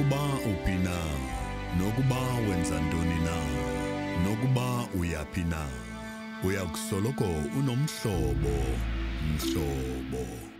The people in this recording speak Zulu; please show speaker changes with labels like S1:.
S1: uphi na nokuba wenza ntoni na nokuba uyaphi na uyakusoloko unomhlobo mhlobo.